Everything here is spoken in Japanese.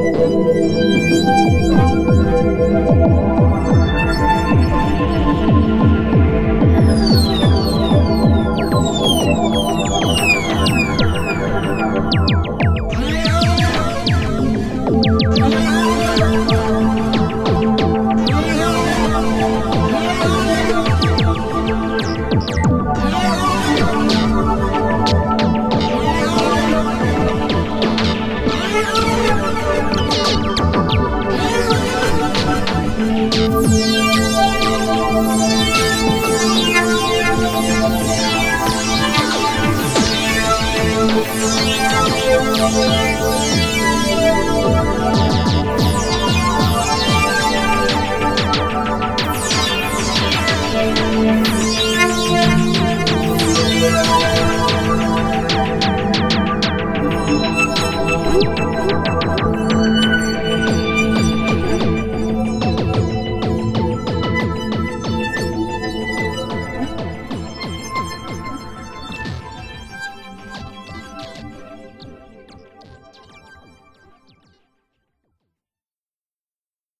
Thank you. 哦。